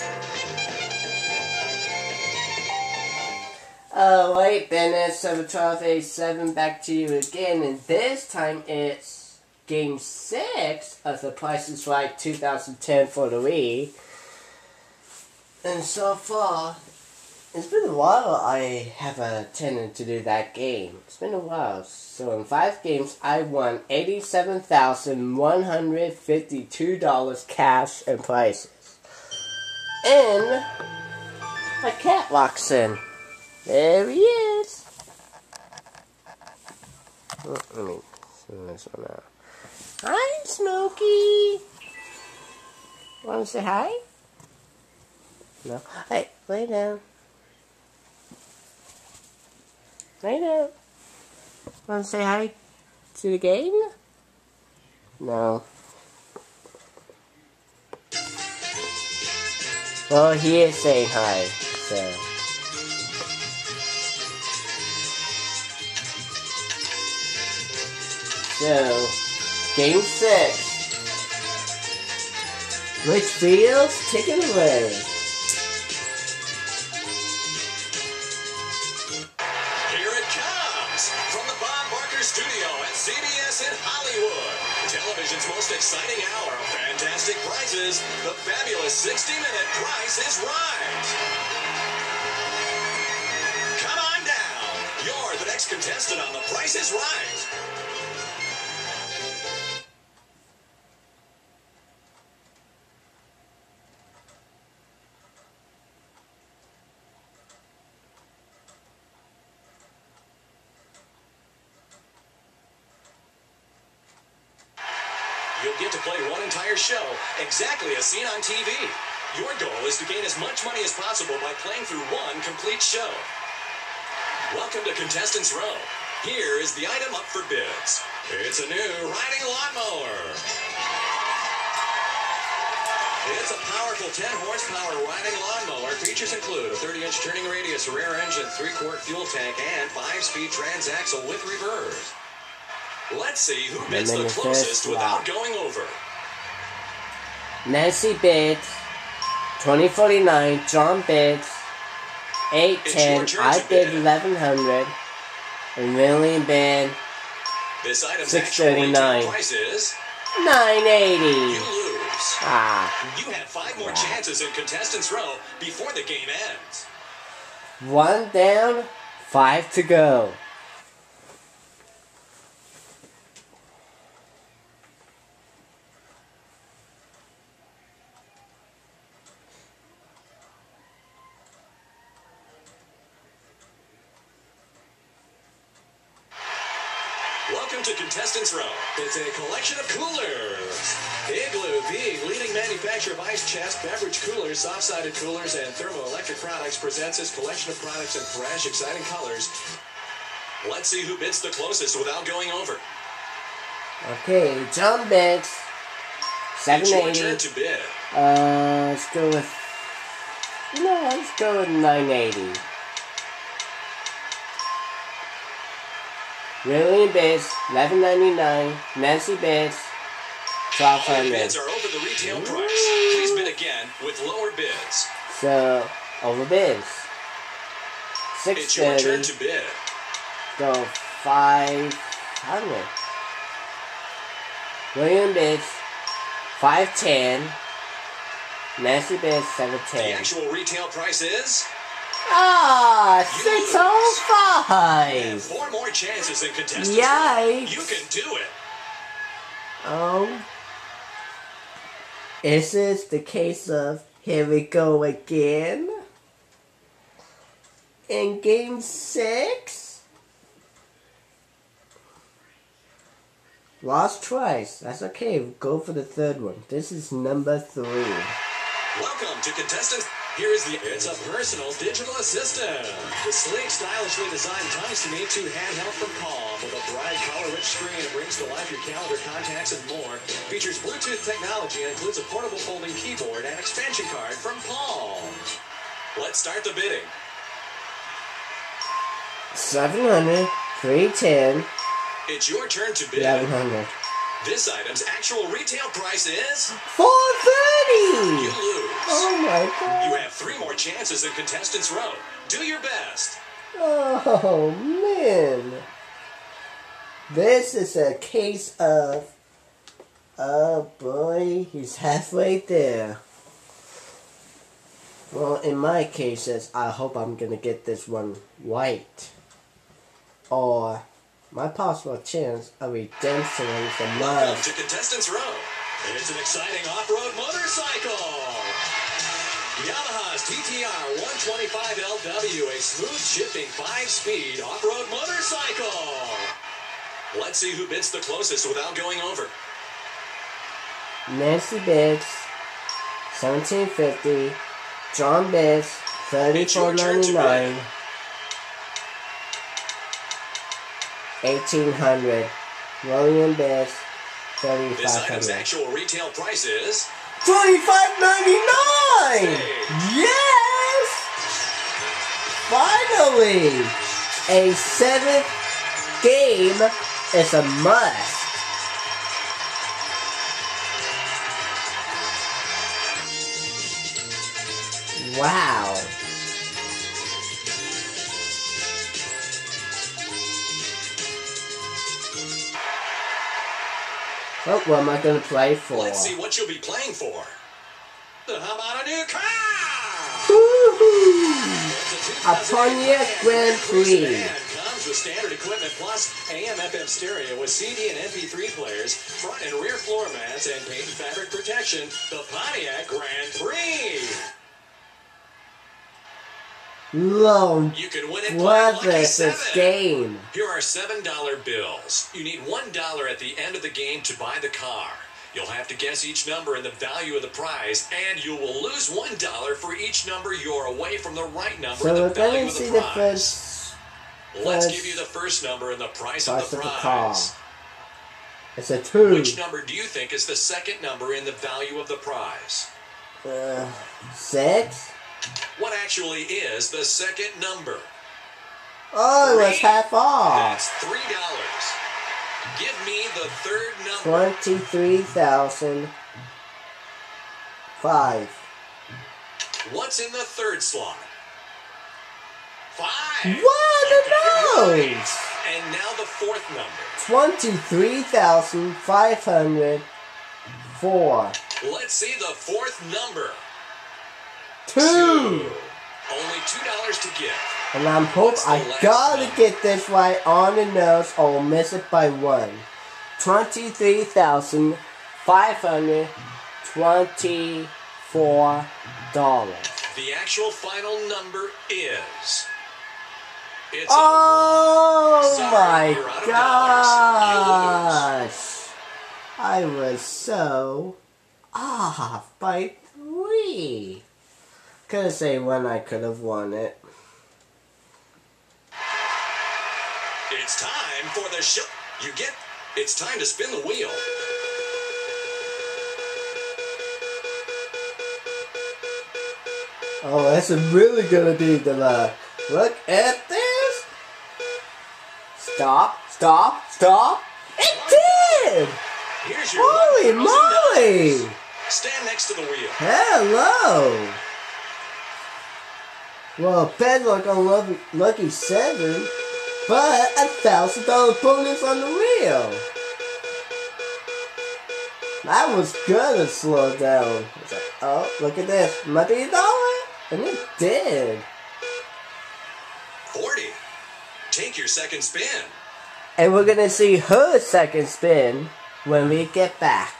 Uh, Alright, BenS, 71287, back to you again, and this time it's Game 6 of The Price is Right 2010 for the Wii. And so far, it's been a while I have attempted to do that game. It's been a while. So in five games, I won $87,152 cash and prizes. And a cat walks in. There he is. Oh, let me zoom this one out. Hi, Smokey. Want to say hi? No. Hey, lay down. Lay down. Want to say hi to the game? No. Well, he is saying hi, so. So, game six. Rich Fields, take it away. Television's most exciting hour of fantastic prizes. The fabulous 60-minute Price is Right. Come on down. You're the next contestant on The Price is Right. You'll get to play one entire show, exactly as seen on TV. Your goal is to gain as much money as possible by playing through one complete show. Welcome to Contestants Row. Here is the item up for bids. It's a new riding lawnmower. It's a powerful 10 horsepower riding lawnmower. Features include a 30 inch turning radius, rear engine, 3 quart fuel tank, and 5 speed transaxle with reverse. Let's see who bids the closest without going over. Nancy bids 2049, John bids 810, It's your turn I bid bid. 1100, and William bid This item's 639. price is 980. you lose. Ah, You have five more chances in Contestants Row before the game ends. one down, five to go. To Contestants Row. It's a collection of coolers. Igloo, the leading manufacturer of ice chest, beverage coolers, soft-sided coolers, and thermoelectric products, presents its collection of products in fresh, exciting colors. Let's see who bids the closest without going over. Okay, John bids It's your turn 780. to bid. Uh, let's go with. No, let's go with 980. William bids 1199. Nancy bids All 1200. bids are over the retail price. Please bid again with lower bids. So, over bids. It's your turn 630. to bid. Go 500. William bids 510. Nancy bids The 710. actual retail price is Ah, You 605. four more chances in contestants. Yikes. You can do it. Oh. Is this the case of here we go again? In game six? Lost twice. That's okay. Go for the third one. This is number three. Welcome to contestants. Here is the. It's a personal digital assistant. The sleek, stylishly designed Tungsten E2 handheld from Palm with a bright, color-rich screen that brings to life your calendar, contacts, and more. Features Bluetooth technology and includes a portable folding keyboard and expansion card from Palm. Let's start the bidding. 700, 310, It's your turn to bid. 1100. This item's actual retail price is 430! you lose. Oh my my god. You have three more chances in Contestants Row. Do your best. Oh man. This is a case of oh boy, he's halfway there. Well, in my cases, I hope I'm gonna get this one right. Or my possible chance of redemption is the Welcome to Contestants Row. It's an exciting off-road motorcycle. Yamaha's TTR 125LW, a smooth shifting five-speed off-road motorcycle. Let's see who bids the closest without going over. Nancy Biggs, 1750. John Biggs, It's your turn to 34.99. bid. 1800. William This item's 3500. actual retail price is 25.99. Yes! Finally, a seventh game is a must. Wow. Oh, what am I gonna play for? Let's see what you'll be playing for. How about a new car? Woohoo! A Pontiac Grand Prix. Comes with standard equipment plus AM FM stereo with CD and MP3 players, front and rear floor mats, and paint and fabric protection. The Pontiac Grand Prix. Love You can win it. love Lucky this, game. Here are $7 bills. You need $1 at the end of the game to buy the car. You'll have to guess each number and the value of the prize, and you will lose $1 for each number you're away from the right number So and the value of see the the prize. first Let's first give you the first number and the price, price of of the the prize. car. It's a two. Which number do you think is the second number in the value of the prize? Uh, six. What actually is the second number? Oh, it was half off. That's three dollars. Give me the third number. Twenty-three thousand five. What's in the third slot? Five. What are Okay. And now the fourth number. Twenty-three thousand five hundred four. Let's see the fourth number. Two. Only two dollars to give. And I'm hope I gotta get this right on the nose or I'll miss it by one. Twenty-three thousand five hundred twenty-four dollars. The actual final number is. It's Oh my you're out of dollars. gosh! I was so off by three. Could say when I could have won it. It's time for the show. You get. It's time to spin the wheel. Oh, that's really gonna be the luck. Look at this! Stop, stop, stop! It did! Here's your Holy moly! Stand next to the wheel. Hello! Well, bad luck on lucky, lucky 7, but a thousand dollar bonus on the wheel! That was gonna slow down. It's like, oh, look at this. A dollar? And it did. 40. Take your second spin. And we're gonna see her second spin when we get back.